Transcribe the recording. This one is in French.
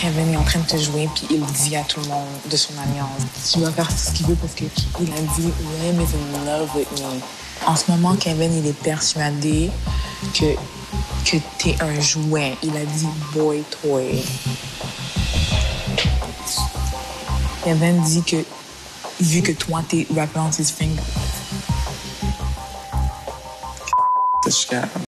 Kevin est en train de te jouer, puis il dit à tout le monde de son alliance, tu vas faire tout ce qu'il veut parce qu'il a dit, Liam is in love with me? En ce moment, Kevin, il est persuadé que, que t'es un jouet. Il a dit boy toy. Kevin dit que, vu que toi, t'es wrapped his finger.